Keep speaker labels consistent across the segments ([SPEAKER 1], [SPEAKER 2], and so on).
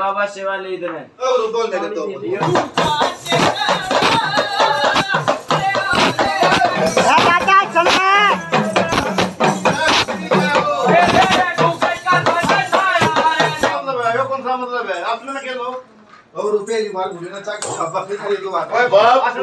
[SPEAKER 1] बाबा सेवा ले इधर है।
[SPEAKER 2] बोल दे तो मतलब है कौन सा मतलब है? आपने ना और रुपए की बात भूलना चाहिए अब बकरी खरीद बात
[SPEAKER 3] ओए बाप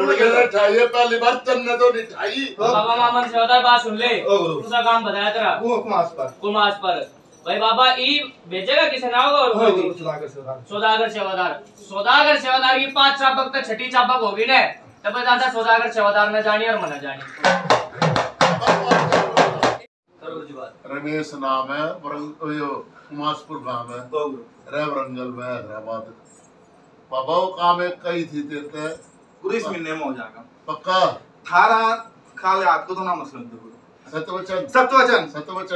[SPEAKER 3] चाहिए पहली बार चन्ने तो नहीं चाहिए
[SPEAKER 1] बाबा मामन से होता है बात सुन ले।
[SPEAKER 2] ओ
[SPEAKER 1] काम बताया तेरा।
[SPEAKER 2] कुमास पर
[SPEAKER 1] कुमास पर भाई बाबा ई भेजेगा किसे ना होगा और
[SPEAKER 2] सुधाकर
[SPEAKER 1] सौदागर सेवादार। सौदागर सेवादार की पाँच चापक तो छठी चापक होगी ने? तब दादा सौदागर सेवादार न जानी और मना जानी।
[SPEAKER 3] रमेश नाम है कुमासपुर गाँव है। रह वरंगल में हैदराबाद। बाबा वो काम है कई थी तेरे
[SPEAKER 2] इस महीने में हो जाएगा।
[SPEAKER 3] पक्का?
[SPEAKER 2] थारा खाले हाथ को तो ना मसलन दो गुरु
[SPEAKER 3] सतवचन
[SPEAKER 2] सत्वचन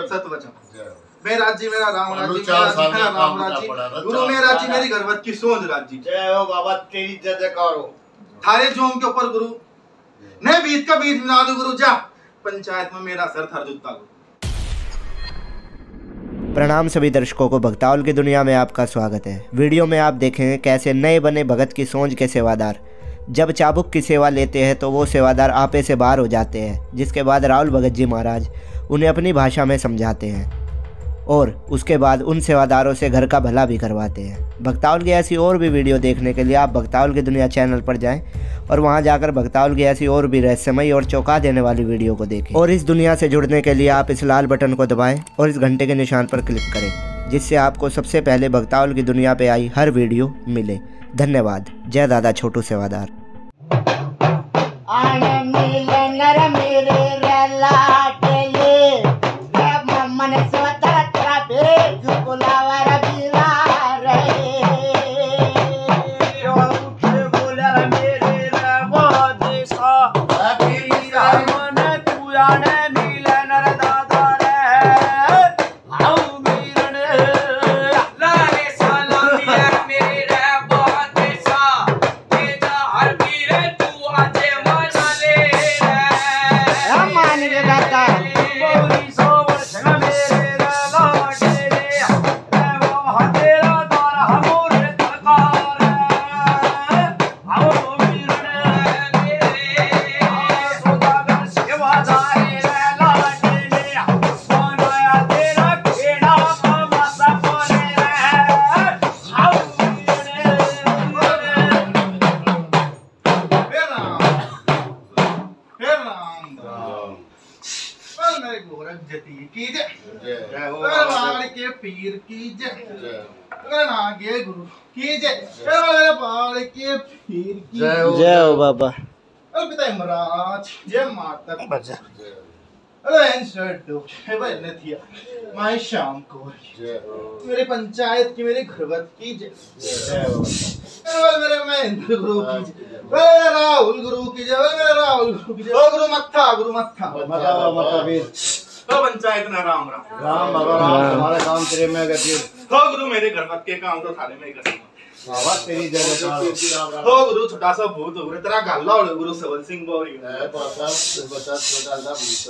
[SPEAKER 3] सतवचन
[SPEAKER 2] मेरा राज्य मेरा राम राज्य
[SPEAKER 3] अनुचार
[SPEAKER 2] मेरा राम
[SPEAKER 3] काम
[SPEAKER 2] राज्य गुरु मेरा राज्य
[SPEAKER 3] सामने।
[SPEAKER 2] मेरी गर्भवत की सोच राज्य
[SPEAKER 4] जय हो बाबा तेरी जय जयकार। हो
[SPEAKER 2] थारे जोम के ऊपर गुरु। ने बीत का बीत मिला दो गुरु जा। पंचायत में मेरा सर थर गुरु
[SPEAKER 5] प्रणाम सभी दर्शकों को भक्तावल की दुनिया में आपका स्वागत है। वीडियो में आप देखेंगे कैसे नए बने भगत की सोच के सेवादार। जब चाबुक की सेवा लेते हैं तो वो सेवादार आपे से बाहर हो जाते हैं जिसके बाद राहुल भगत जी महाराज उन्हें अपनी भाषा में समझाते हैं। और उसके बाद उन सेवादारों से घर का भला भी करवाते हैं। भक्तावल की ऐसी और भी वीडियो देखने के लिए आप भक्तावल की दुनिया चैनल पर जाएँ और वहाँ जाकर भक्तावल की ऐसी और भी रहस्यमयी और चौंका देने वाली वीडियो को देखें। और इस दुनिया से जुड़ने के लिए आप इस लाल बटन को दबाएँ और इस घंटे के निशान पर क्लिक करें, जिससे आपको सबसे पहले भक्तावल की दुनिया पे आई हर वीडियो मिले। धन्यवाद। जय दादा छोटू सेवादार।
[SPEAKER 6] आने मिले नर मेरे तेरा
[SPEAKER 2] गोरख जती की जय। हो। के पीर की जय।
[SPEAKER 3] जय
[SPEAKER 2] नागे गुरु की जय अरे के पीर की
[SPEAKER 3] जय
[SPEAKER 5] जय बाबा।
[SPEAKER 2] पिता महाराज जय माता मैं शाम को मेरे पंचायत की मेरे घरवत की
[SPEAKER 3] हो।
[SPEAKER 2] मेरे महेंद्र गुरु की जय। अरे राहुल गुरु की मेरे राहुल गुरु की गुरु मत्था गुरु मत्था।
[SPEAKER 3] मता मता वीर।
[SPEAKER 2] ओ पंचायत ना राम राम।
[SPEAKER 4] राम बाबा राम तुम्हारे काम तेरे में गति
[SPEAKER 2] हो। गुरु मेरे घरवत के काम तो थारे में ही कर
[SPEAKER 4] बाबा तेरी जय जयकार हो
[SPEAKER 2] हो गुरु छोटा सा भूत हो गुरु तेरा गल्ला हो गुरु सवन सिंह बोरी
[SPEAKER 3] है। बाबा बता बता दा भूत।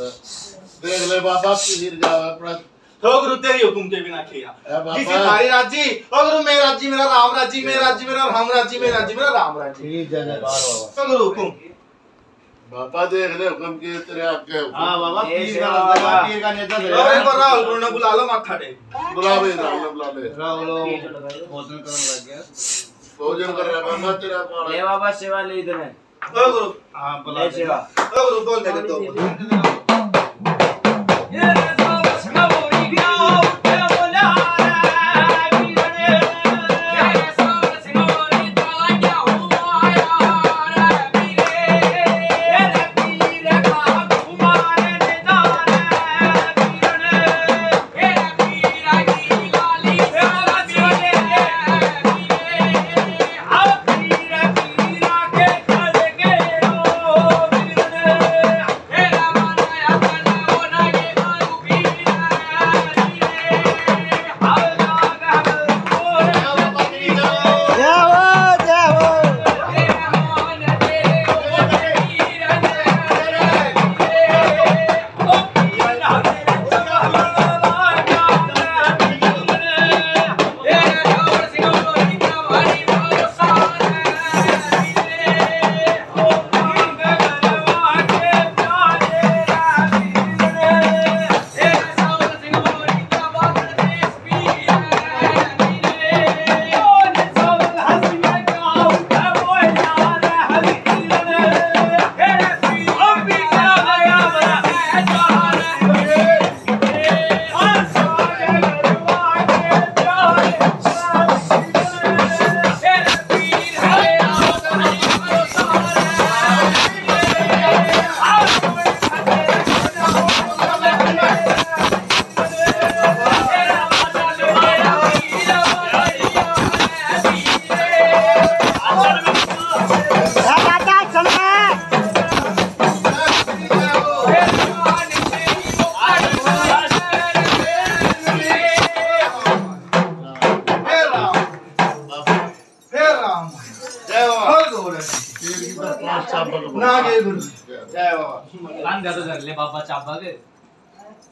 [SPEAKER 3] देख ले बाबा फिर जा
[SPEAKER 2] हो गुरु तेरी हुकुम के बिना किया। किसी थारी राज्य ओ गुरु मेरा राज्य मेरा राम राज्य मेरा राज्य मेरा राम राज्य मेरा राज्य मेरा राम राज्य हो गुरु हुकुम।
[SPEAKER 3] बाबा देख ले हुकम के तेरे आगे
[SPEAKER 4] हाँ बाबा पीर का
[SPEAKER 1] बाबा।
[SPEAKER 4] पीर का नेता
[SPEAKER 2] है अरे
[SPEAKER 4] पर
[SPEAKER 2] राहुल गुरु ने बुला लो माथा टेक।
[SPEAKER 3] बुला ले राहुल बुला ले।
[SPEAKER 4] राहुल भोजन करने लग गया।
[SPEAKER 3] भोजन कर रहा बाबा तेरा
[SPEAKER 1] ले बाबा सेवा ले इधर। है
[SPEAKER 2] ओ गुरु।
[SPEAKER 4] हाँ बुला
[SPEAKER 1] ले सेवा।
[SPEAKER 2] ओ गुरु बोल दे तो
[SPEAKER 3] का
[SPEAKER 1] धर ले बाबा चाबक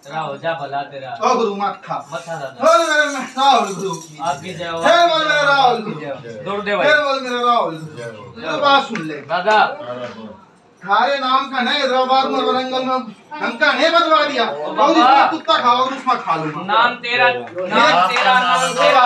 [SPEAKER 1] तेरा हो जा भला तेरा
[SPEAKER 2] ओ गुरु मत्था
[SPEAKER 1] मत्था दादा
[SPEAKER 2] बोल मेरे राहुल गुरु की
[SPEAKER 1] आपकी जय हो
[SPEAKER 2] फिर बोल मेरे राहुल गुरु
[SPEAKER 1] दौड़ दे भाई
[SPEAKER 2] फिर बोल मेरे राहुल गुरु
[SPEAKER 3] जय हो
[SPEAKER 2] बात सुन ले
[SPEAKER 1] दादा
[SPEAKER 2] थारे नाम का नहीं हैदराबाद में वरंगल में हमका नहीं बदवा दिया और। इसमें कुत्ता खाओ और उसमें खा लूँगा
[SPEAKER 1] नाम तेरा नाम तेरा नाम तेरा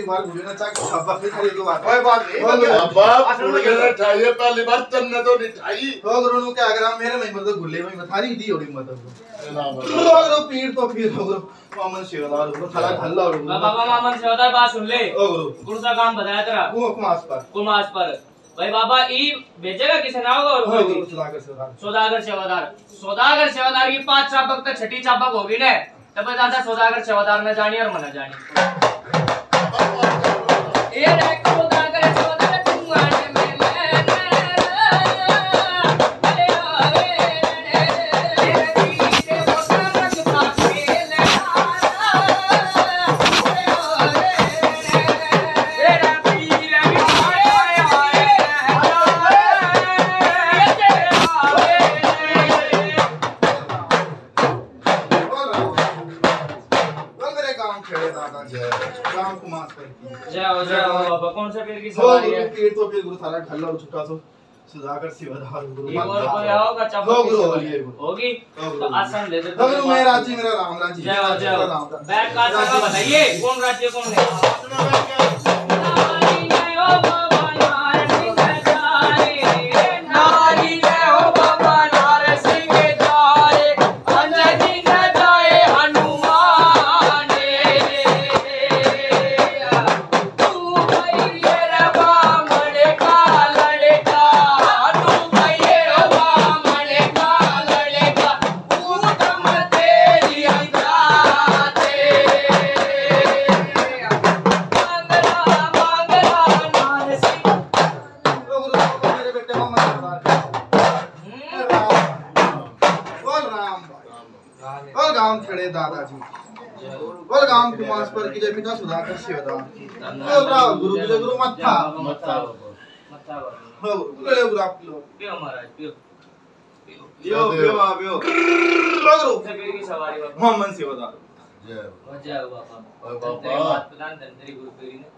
[SPEAKER 2] बात दो
[SPEAKER 6] में
[SPEAKER 3] पहली बार तो
[SPEAKER 2] तो गुरु मेरे में मतलब में थारी दी होड़ी मतलब। पीर तो फिर सेवदार थला
[SPEAKER 1] बाबा मामन सुन ले।
[SPEAKER 2] ओ गुरु।
[SPEAKER 1] गुरु का काम बताया तेरा।
[SPEAKER 2] वो कुमास पर
[SPEAKER 1] कुमास पर। भाई बाबा ई भेजेगा किसे ना होगा सौदागर सेवादार। सौदागर सेवादार की पाँच चाबक तो छठी चाबक होगी ने? तब दादा सौदागर सेवादार न जानी और मना जानी। ये
[SPEAKER 2] दादा जी। काम कुमास पर की।
[SPEAKER 1] जय हो जय हो बाबा कौन सा पीर की सवारी है?
[SPEAKER 2] पीर तो फिर गुरु थारा खल्ला छुटा तो सुधाकर सेवदार गुरु
[SPEAKER 1] ये और कोई आओगा चाबक
[SPEAKER 2] गुरु, होगी, होगी।
[SPEAKER 1] तो आसन दे दे
[SPEAKER 2] गुरु मेरा जी मेरा राम राज़ी।
[SPEAKER 1] जय हो जय हो
[SPEAKER 2] राम
[SPEAKER 1] बैठ का बताइए कौन राज्य कौन है?
[SPEAKER 2] पर पिता सुधाकर राम गुरु गुरु मत्था
[SPEAKER 3] मत्ता
[SPEAKER 1] मत्था
[SPEAKER 2] हो गुरु गुरु आप लो
[SPEAKER 1] पियो महाराज पियो
[SPEAKER 6] यो यो बाबा यो
[SPEAKER 2] हो गुरु
[SPEAKER 1] की सवारी बाबा
[SPEAKER 2] मोहम्मद सेवदार
[SPEAKER 3] जय हो
[SPEAKER 1] मज़ा है बाबा तेरी
[SPEAKER 3] बाबा
[SPEAKER 1] बात प्रदान धनतेरी गुरु पेरी ने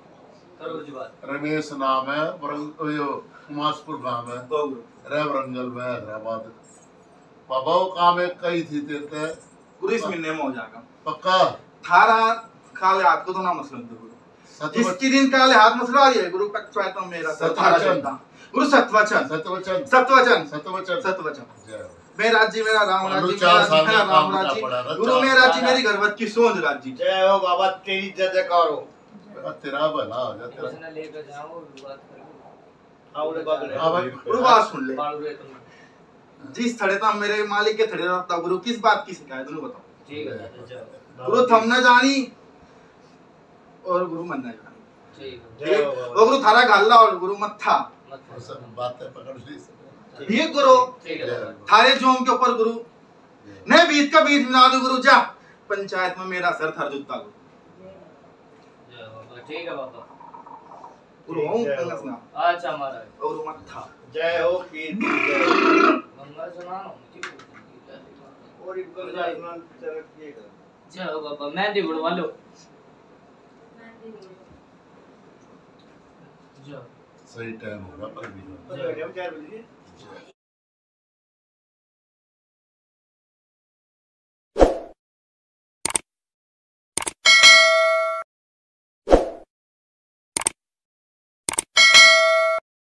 [SPEAKER 1] करो जी बात
[SPEAKER 3] रमेश नाम है यो कुमासपुर गाँव है रह वरंगल में हैदराबाद बाबा वो काम है कई थी तेरे
[SPEAKER 2] गुरु इस महीने में हो जाएगा
[SPEAKER 3] पक्का
[SPEAKER 2] थारा काले हाथ को तो ना मसलन दो गुरु।
[SPEAKER 3] सतवचन।
[SPEAKER 2] जिसकी दिन काले हाथ मसला है गुरु कच्चा तो मेरा
[SPEAKER 3] सतवचन।
[SPEAKER 2] गुरु सतवचन।
[SPEAKER 3] सतवचन।
[SPEAKER 2] सतवचन।
[SPEAKER 3] सतवचन।
[SPEAKER 2] सतवचन।
[SPEAKER 3] जय। हो
[SPEAKER 2] मेरा जी मेरा राम राज्य
[SPEAKER 3] चार
[SPEAKER 2] मेरा राम
[SPEAKER 3] पड़ा ना,
[SPEAKER 2] गुरु मेरा जी। मेरी गर्भवत की सोच राज्य
[SPEAKER 6] जय हो बाबा तेरी जय जयकार। हो
[SPEAKER 3] तेरा भला हो जा तेरा
[SPEAKER 1] लेकर जाओ बात करो
[SPEAKER 6] आवड़े बागड़े
[SPEAKER 3] हाँ भाई।
[SPEAKER 2] गुरु बात सुन ले। जिस थड़े था मेरे मालिक के थड़े रहता गुरु किस बात की शिकायत उन्हें बताओ।
[SPEAKER 1] ठीक है
[SPEAKER 2] गुरु थम न जानी और गुरु मन न
[SPEAKER 1] ठीक
[SPEAKER 6] जय
[SPEAKER 2] और
[SPEAKER 6] बाबा।
[SPEAKER 2] गुरु थारा गाला और गुरु मत्था।
[SPEAKER 1] मत
[SPEAKER 3] सब बातें पकड़ ली सब।
[SPEAKER 2] गुरु।
[SPEAKER 1] ठीक है बाबा।
[SPEAKER 2] थारे जोम के ऊपर गुरु। नहीं बीत का बीत मिला दो गुरु जा। पंचायत में मेरा सर थर जुत्ता गुरु।
[SPEAKER 1] ठीक है बाबा।
[SPEAKER 2] और ओम तंगस ना
[SPEAKER 1] अच्छा महाराज।
[SPEAKER 2] और मत्था।
[SPEAKER 4] जय हो पीर की जय
[SPEAKER 1] गंगा स्नान होती
[SPEAKER 4] और एक कर जाए चरक ये कर।
[SPEAKER 1] बाबा। मेहंदी बुड़वा लो। जाओ
[SPEAKER 4] सही टाइम होगा पर बजे।